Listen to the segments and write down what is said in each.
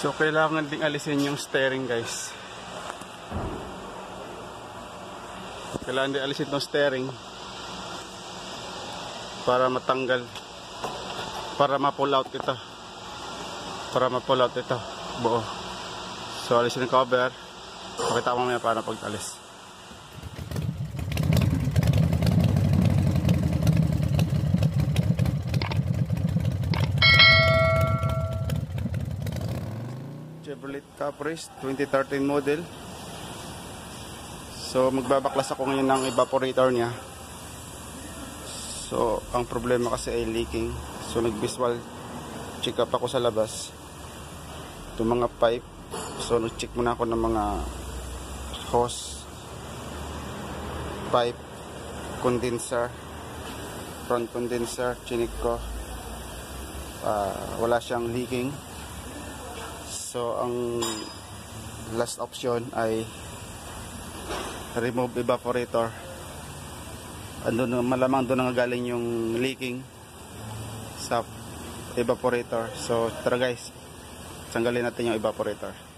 So kailangan ding alisin yung steering guys. Kailangan din alisin yung steering para matanggal para ma-pull out ito. Para ma-pull out ito buo. So alisin yung cover. Pakita ko mamaya paano pag-alis. Caprice 2013 model. So magbabaklas ako ngayon ng evaporator niya. So ang problema kasi ay leaking. So nag visual check up ako sa labas. Itong mga pipe. So nag check muna ako ng mga hose pipe condenser front condenser chinik ko. Uh, wala siyang leaking. So, ang last option ay remove evaporator. Andun, malamang doon nangagaling yung leaking sa evaporator. So, tara guys, tanggalin natin yung evaporator.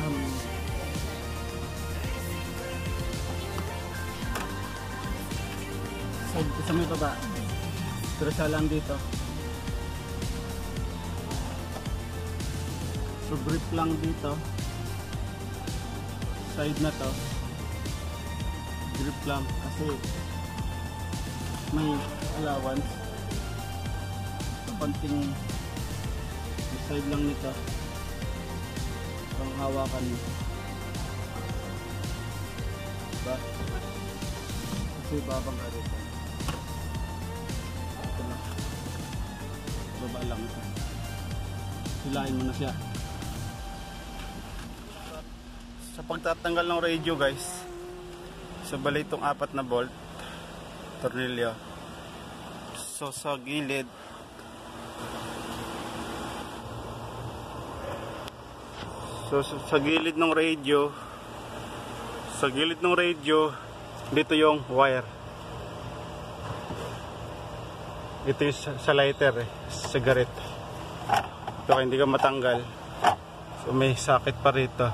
um, sa, sa may baba? Pero sa lang dito. So brief lang dito. Side na to. Grip lang. Kasi may allowance. So, konting side lang nito. Hawakan mo. Diba? Kasi babang ka rito. Ito lang. Baba lang ito. Hilahin mo na siya. Sa pagtatanggal ng radio guys, sa bali itong apat na bolt, tornilyo. So sa gilid, so sa, sa gilid ng radio, sa gilid ng radio, dito yung wire. Ito yung sa, sa lighter eh, cigarette. Ito hindi ka matanggal. So may sakit pa rito.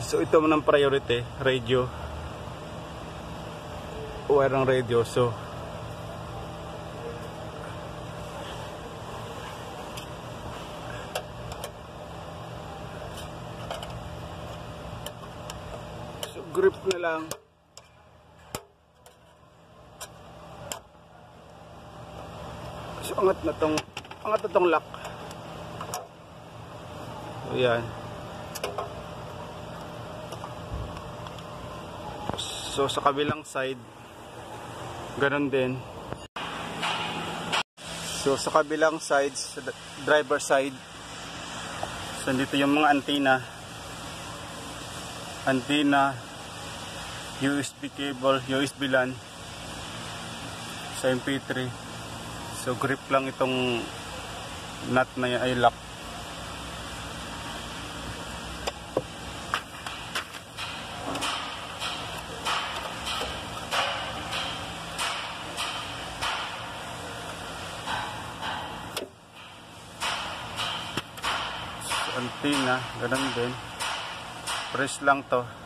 So ito mo ng priority, radio. Wire ng radio. So grip na lang. So angat na tong angat na tong lock. So yan. So sa kabilang side ganun din. So sa kabilang side, sa driver side, so dito yung mga antenna. Antenna, USB cable, USB LAN sa MP3. So grip lang itong nut na yan, ay lock. So, antenna, ganun din. Press lang to.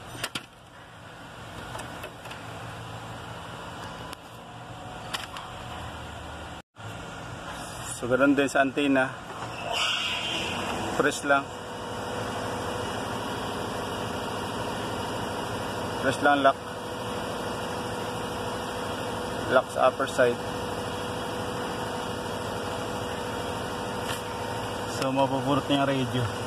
So ganun din sa antenna. Press lang. Press lang lock. Lock sa upper side. So mapupurot niya radio.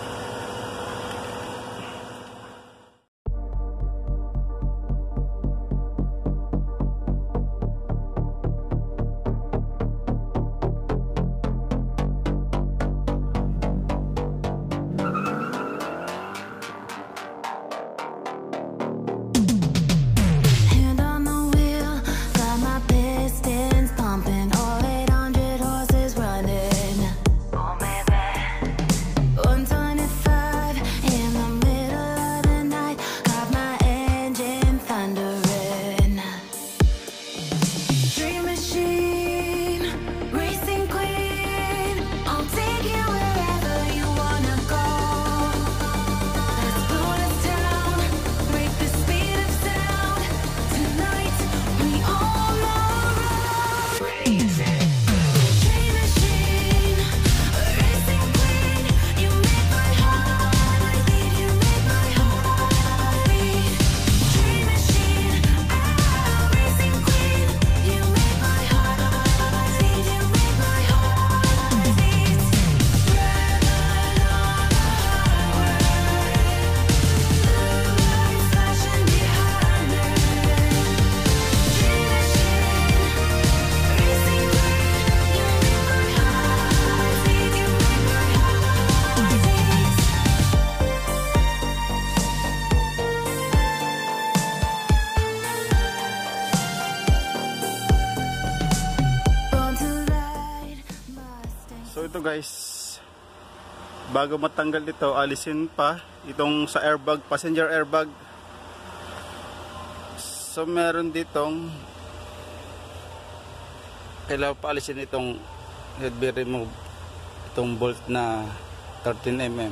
Bago matanggal ito, alisin pa itong sa airbag, passenger airbag. So meron ditong kailangan pa alisin itong head bear remove itong bolt na 13mm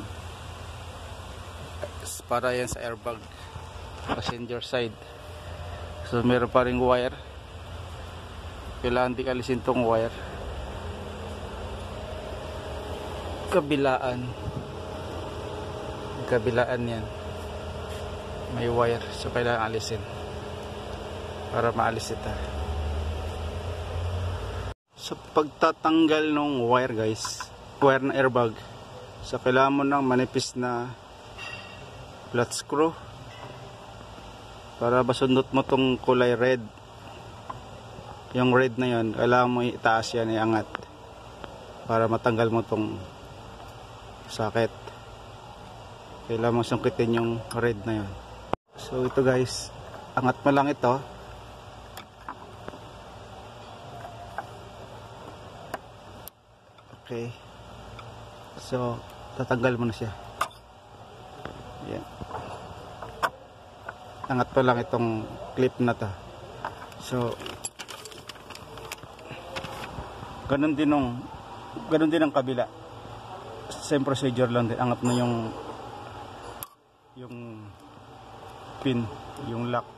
para yan sa airbag passenger side. So meron pa ring wire. Kailangan di alisin tong wire kabilaan. Magkabilaan yan. May wire. So kailangan alisin. Para maalis ito. So pagtatanggal ng wire guys wire na airbag. So kailangan mo ng manipis na flat screw para basundot mo tong kulay red. Yung red na yon kailangan mo itaas yan iangat para matanggal mo tong sakit. Kailangan mo sungkitin yung red na yon so ito guys angat mo lang ito. Okay. So tatanggal mo na siya. Yan angat mo lang itong clip na to. So ganun din nung ganun din ang kabila same procedure lang din. Angat mo yung yung pin yung lock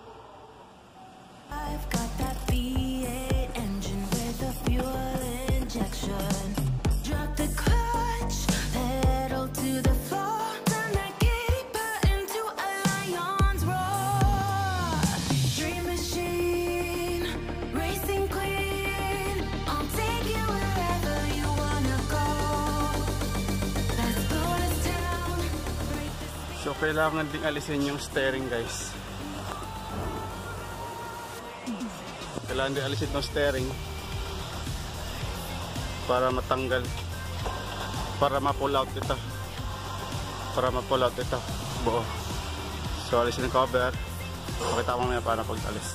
kailangan ding alisin yung steering guys. Kailangan din alisin yung steering para matanggal para ma-pull out ito. Para ma-pull out ito buo. So alisin yung cover. Pakita ko mamaya paano pag alis.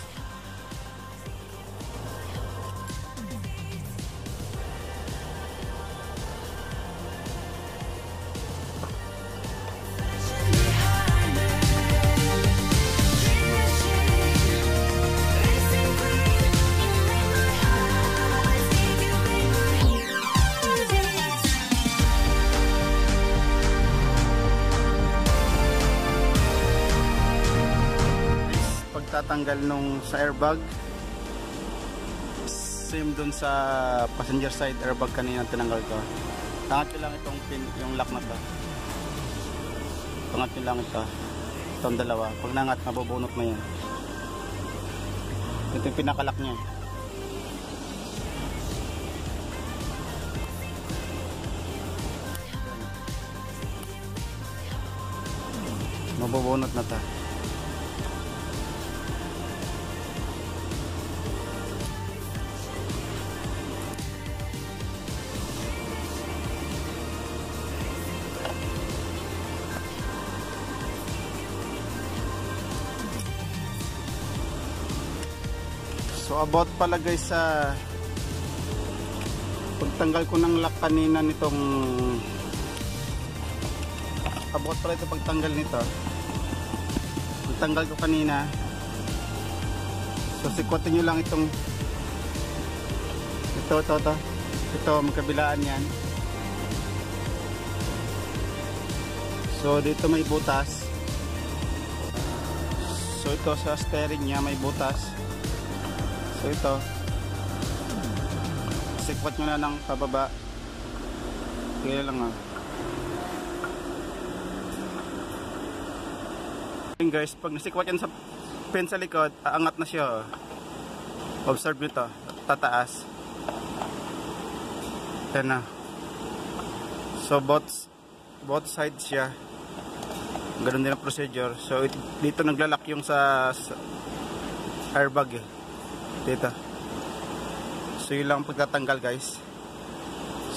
Pagtatanggal nung sa airbag. Same dun sa passenger side airbag kanina tinanggal ko tangat lang itong pin, yung lock na to. Tangat lang ito. Itong dalawa. Pag nangat mabubunot na yan ito yung pinakalock nya mabubunot na to So about pala guys sa pagtanggal ko ng lock kanina nitong about pala ito pagtanggal nito. Pagtanggal ko kanina. So sikwatin nyo lang itong ito ito ito. Ito magkabilaan yan. So dito may butas. So ito sa steering nya may butas So ito, sikwat nyo na ng pababa. Kaya lang ah. Yun guys, pag nasikwat yan sa pin sa likod, aangat na siya. oh. Observe nyo to, tataas. Yan na. So both, both sides siya. Ganun din ang procedure. So it, dito naglalak yung sa, sa airbag eh dito so yun lang ang pagtatanggal guys.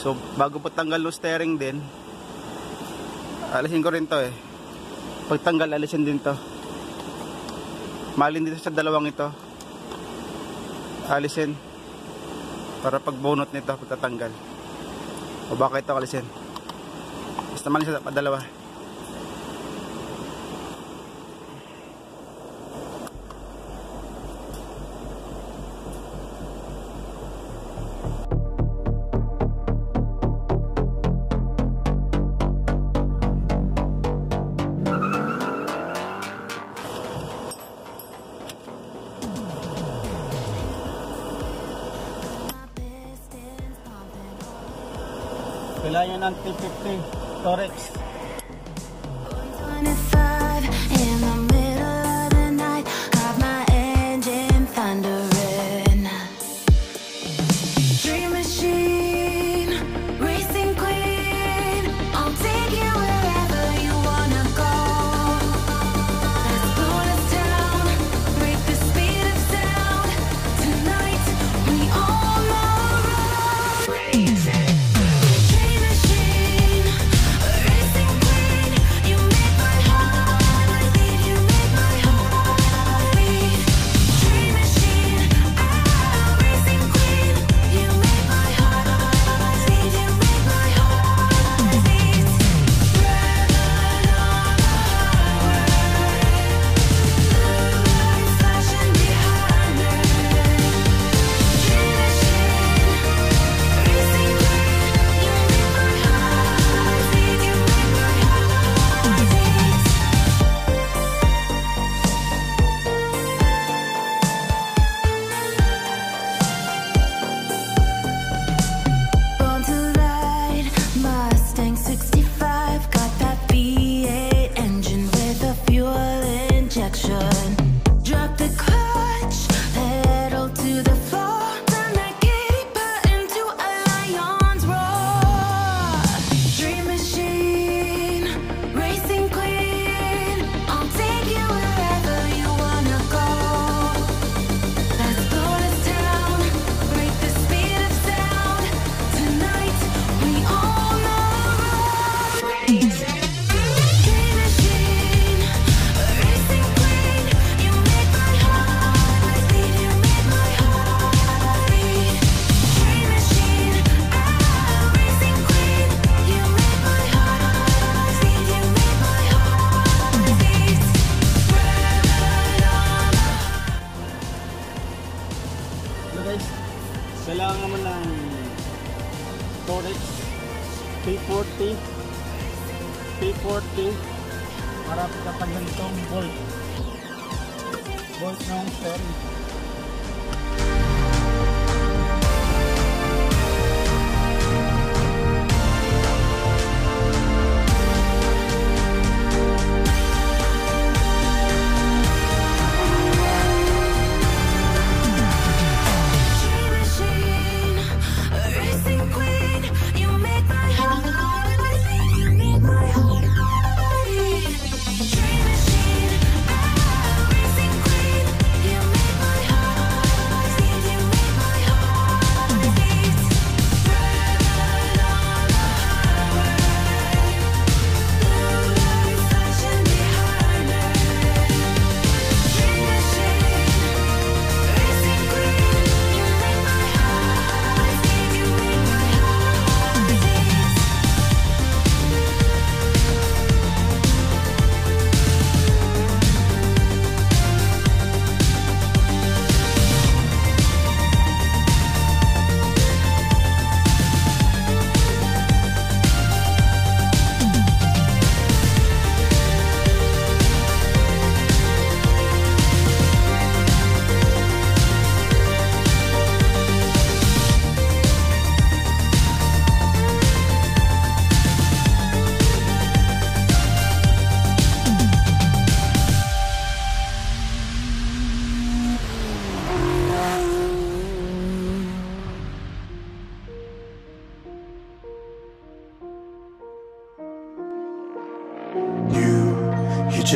So bago po tanggal yung steering din alisin ko rin to eh. Pagtanggal alisin din to. Malin dito sa dalawang ito. Alisin. Para pagbunot nito pagtatanggal. O baka ito alisin. Basta malin sa dalawa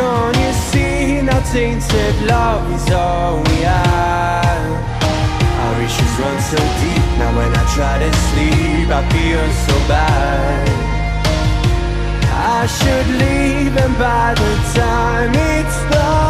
Can't you see now tainted love is all we have? Our issues run so deep now when I try to sleep I feel so bad I should leave and by the time it's done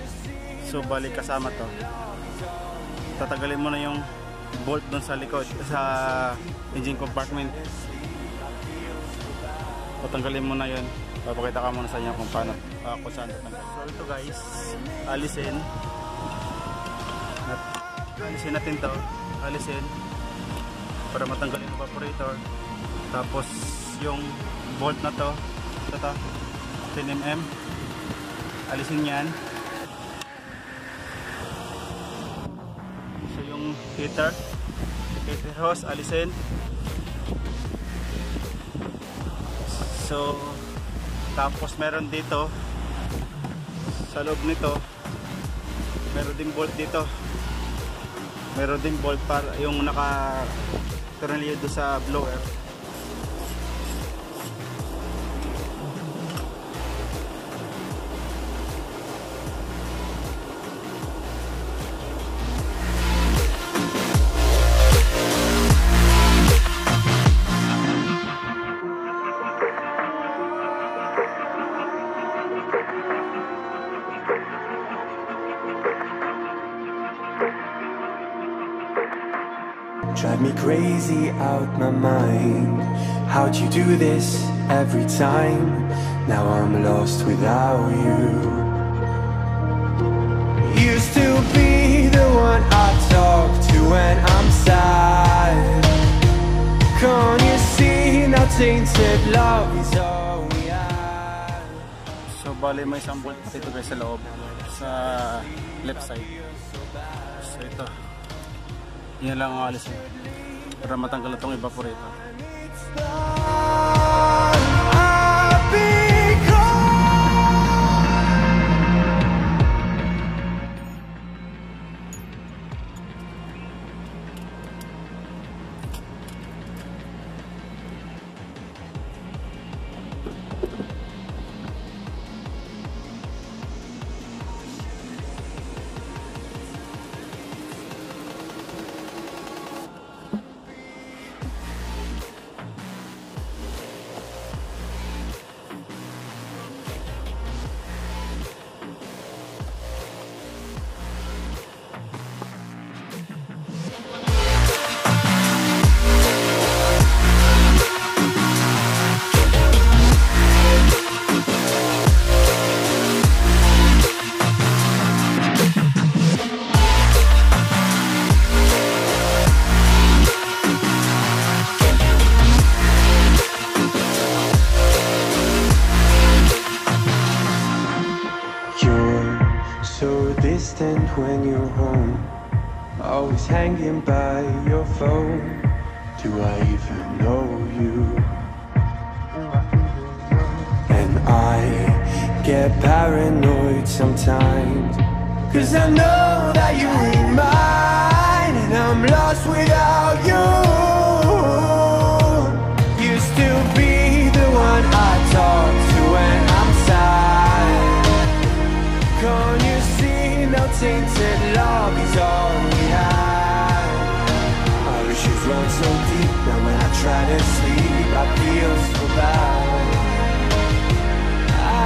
So balik kasama to. Tatagalin mo na yung bolt doon sa likod sa engine compartment. Tatanggalin mo na yun. Papakita ka muna sa inyo kung paano uh, kung saan tatanggal. So ito guys, alisin. At, alisin natin to. Alisin para matanggal yung evaporator. Tapos yung bolt na to, ito to, 10mm. Alisin yan. So yung heater, heater hose, alisin. So, tapos meron dito, sa loob nito, meron din bolt dito. Meron din bolt para yung naka tornilyo sa blower. Out my mind. How'd you do this every time? Now I'm lost without you. Used to be the one I talk to when I'm sad. Can't you see now tainted love is all we have? So bali may isang bolt dito guys sa loob sa left side. So ito. Yan lang ang alisin. Para matanggal itong evaporator. Tainted love is all we have? Our issues run so deep now when I try to sleep I feel so bad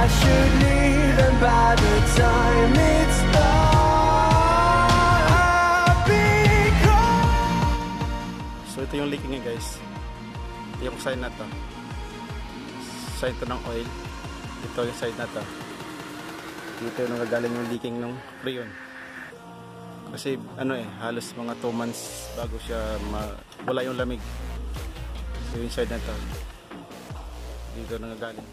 I should leave them by the time it's done So ito yung leaking niya guys. Yung side na to. Side to ng oil. Ito yung side na to. Dito yung nagagaling yung leaking ng freon. Kasi ano eh, halos mga 2 months bago siya ma wala yung lamig. So yung side na to. Dito nagagaling.